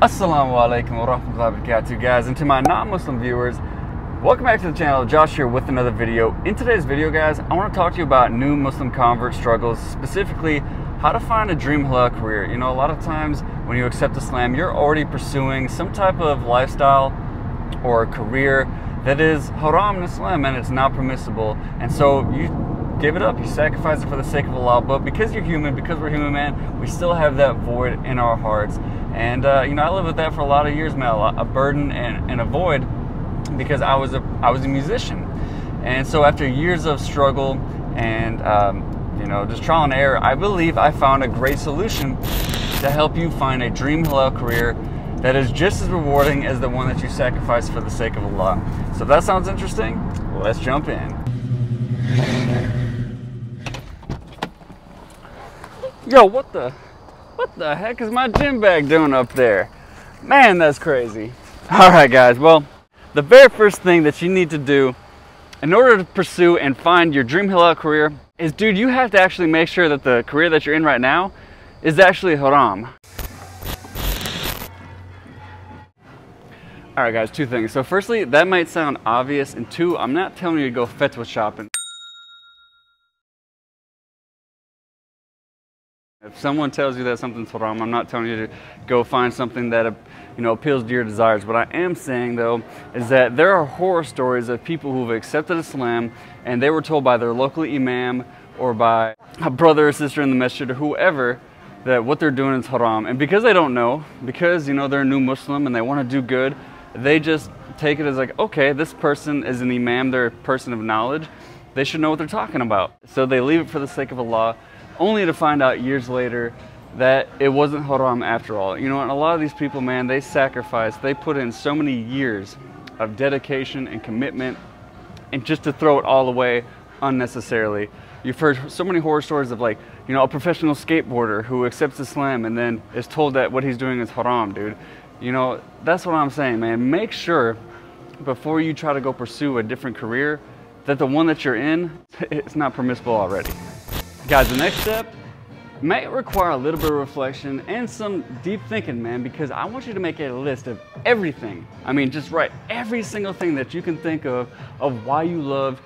Assalamu alaikum wa rahmatullahi wa guys and to my non-Muslim viewers welcome back to the channel Josh here with another video in today's video guys I want to talk to you about new Muslim convert struggles specifically how to find a dream halal career you know a lot of times when you accept Islam you're already pursuing some type of lifestyle or career that is haram in Islam and it's not permissible and so you give it up. You sacrifice it for the sake of Allah. But because you're human, because we're human, man, we still have that void in our hearts. And uh, you know, I lived with that for a lot of years, man. A burden and, and a void because I was a I was a musician. And so after years of struggle and um, you know just trial and error, I believe I found a great solution to help you find a dream halal career that is just as rewarding as the one that you sacrifice for the sake of Allah. So if that sounds interesting, let's jump in. Yo, what the, what the heck is my gym bag doing up there? Man, that's crazy. All right, guys, well, the very first thing that you need to do in order to pursue and find your dream halal career is, dude, you have to actually make sure that the career that you're in right now is actually haram. All right, guys, two things. So firstly, that might sound obvious, and two, I'm not telling you to go fatwa shopping. If someone tells you that something's haram, I'm not telling you to go find something that uh, you know appeals to your desires. What I am saying though is that there are horror stories of people who've accepted Islam and they were told by their local imam or by a brother or sister in the masjid or whoever that what they're doing is haram. And because they don't know, because you know they're a new Muslim and they want to do good, they just take it as like, okay, this person is an imam, they're a person of knowledge. They should know what they're talking about. So they leave it for the sake of Allah only to find out years later that it wasn't haram after all. You know, and a lot of these people, man, they sacrifice, they put in so many years of dedication and commitment, and just to throw it all away unnecessarily. You've heard so many horror stories of like, you know, a professional skateboarder who accepts Islam and then is told that what he's doing is haram, dude. You know, that's what I'm saying, man. Make sure before you try to go pursue a different career that the one that you're in, it's not permissible already. Guys, the next step might require a little bit of reflection and some deep thinking, man, because I want you to make a list of everything. I mean, just write every single thing that you can think of of why you love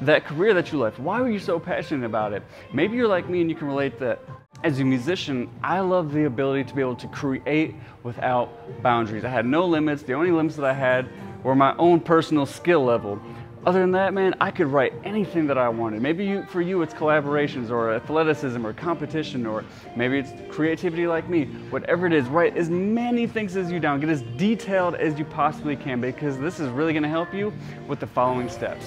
that career that you left. Why were you so passionate about it? Maybe you're like me and you can relate that as a musician, I love the ability to be able to create without boundaries. I had no limits. The only limits that I had were my own personal skill level. Other than that, man, I could write anything that I wanted. Maybe you, for you it's collaborations or athleticism or competition or maybe it's creativity like me. Whatever it is, write as many things as you down. Get as detailed as you possibly can because this is really gonna help you with the following steps.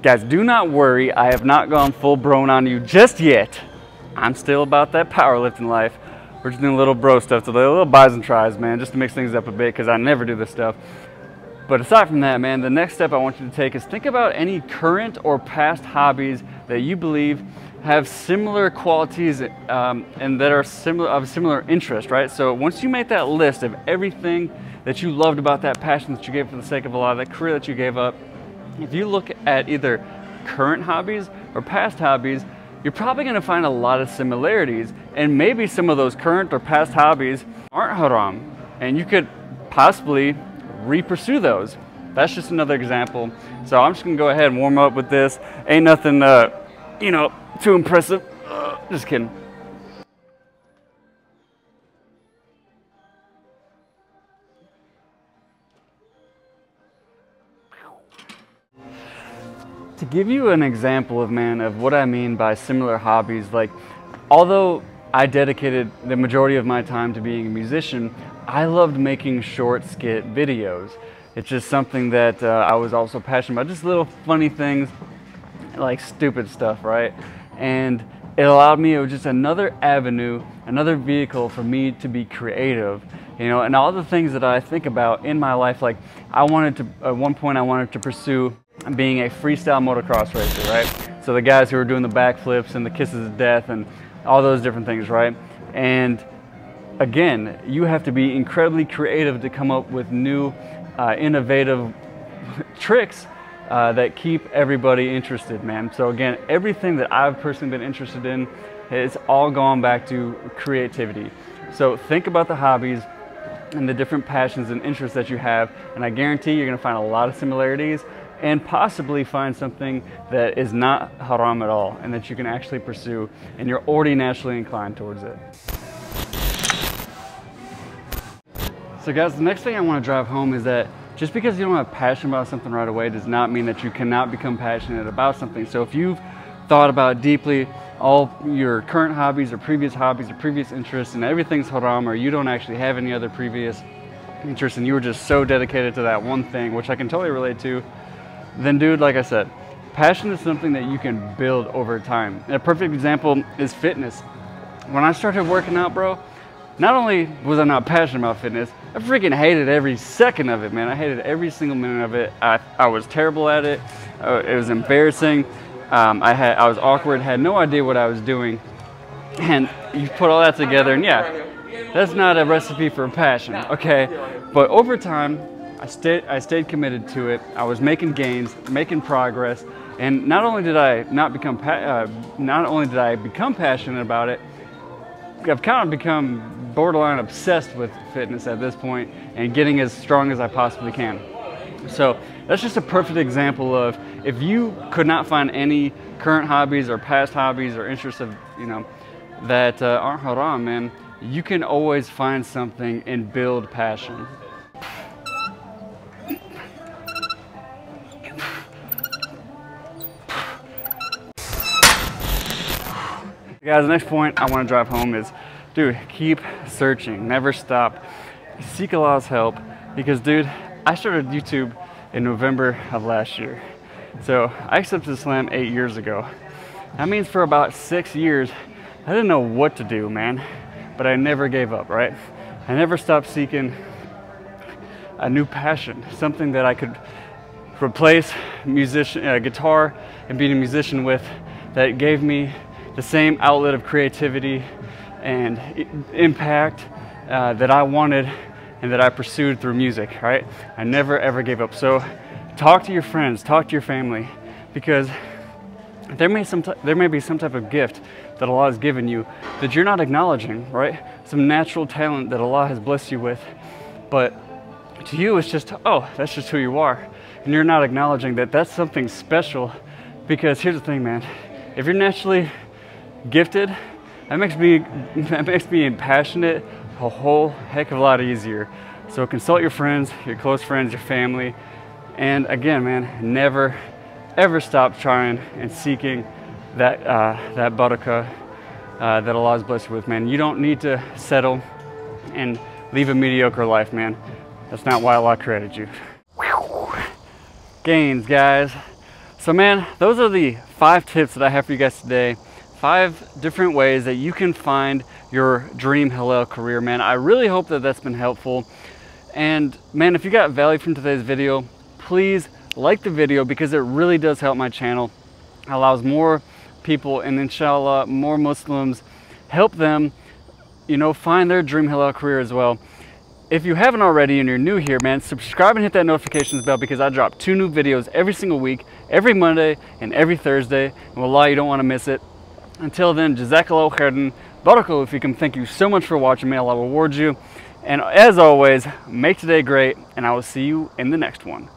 Guys, do not worry. I have not gone full blown on you just yet. I'm still about that powerlifting life. We're just doing a little bro stuff, a little bis and tris, man, just to mix things up a bit because I never do this stuff. But aside from that, man, the next step I want you to take is think about any current or past hobbies that you believe have similar qualities um, and that are similar of similar interest, right? So once you make that list of everything that you loved about that passion that you gave for the sake of Allah, that career that you gave up, if you look at either current hobbies or past hobbies, you're probably going to find a lot of similarities, and maybe some of those current or past hobbies aren't haram, and you could possibly re-pursue those. That's just another example. So I'm just gonna go ahead and warm up with this. Ain't nothing, uh, you know, too impressive. Uh, just kidding. To give you an example of man of what I mean by similar hobbies, like although I dedicated the majority of my time to being a musician, I loved making short skit videos. It's just something that uh, I was also passionate about, just little funny things, like stupid stuff, right? And it allowed me, it was just another avenue, another vehicle for me to be creative, you know, and all the things that I think about in my life, like I wanted to, at one point I wanted to pursue being a freestyle motocross racer, right? So the guys who were doing the backflips and the kisses of death and all those different things, right? And again, you have to be incredibly creative to come up with new, uh, innovative tricks uh, that keep everybody interested, man. So again, everything that I've personally been interested in, it's all gone back to creativity. So think about the hobbies and the different passions and interests that you have, and I guarantee you're gonna find a lot of similarities and possibly find something that is not haram at all and that you can actually pursue and you're already naturally inclined towards it. So guys, the next thing I wanna drive home is that just because you don't have passion about something right away does not mean that you cannot become passionate about something. So if you've thought about deeply all your current hobbies or previous hobbies or previous interests and everything's haram or you don't actually have any other previous interests and you were just so dedicated to that one thing, which I can totally relate to, then dude, like I said, passion is something that you can build over time. And a perfect example is fitness. When I started working out, bro, not only was I not passionate about fitness, I freaking hated every second of it, man. I hated every single minute of it. I, I was terrible at it. Uh, it was embarrassing. Um, I had I was awkward, had no idea what I was doing, and you put all that together, and yeah, that's not a recipe for passion, okay? But over time, I stayed I stayed committed to it. I was making gains, making progress, and not only did I not become uh, not only did I become passionate about it, I've kind of become borderline obsessed with fitness at this point and getting as strong as I possibly can. So that's just a perfect example of if you could not find any current hobbies or past hobbies or interests of, you know, that uh, aren't haram, man, you can always find something and build passion. Guys, the next point I want to drive home is, dude, keep searching, never stop. Seek Allah's help because, dude, I started YouTube in November of last year. So I accepted Islam eight years ago. That means for about six years, I didn't know what to do, man. But I never gave up, right? I never stopped seeking a new passion, something that I could replace musician, uh, guitar and being a musician with that gave me the same outlet of creativity and impact uh, that I wanted and that I pursued through music, right? I never ever gave up. So talk to your friends, talk to your family, because there may, some there may be some type of gift that Allah has given you that you're not acknowledging, right? Some natural talent that Allah has blessed you with. But to you, it's just, oh, that's just who you are. And you're not acknowledging that that's something special. Because here's the thing, man. If you're naturally gifted, that makes me, that makes me passionate a whole heck of a lot easier. So consult your friends, your close friends, your family. And again, man, never, ever stop trying and seeking that, uh, that barakah uh, that Allah has blessed with, man. You don't need to settle and leave a mediocre life, man. That's not why Allah created you. Gains, guys. So man, those are the five tips that I have for you guys today five different ways that you can find your dream halal career, man. I really hope that that's been helpful. And man, if you got value from today's video, please like the video because it really does help my channel. It allows more people and inshallah more Muslims help them, you know, find their dream halal career as well. If you haven't already and you're new here, man, subscribe and hit that notifications bell because I drop two new videos every single week, every Monday and every Thursday. And wallah, you don't want to miss it. Until then, Jazakallah khairan, Barakallahu fikum. Thank you so much for watching. May Allah reward you. And as always, make today great, and I will see you in the next one.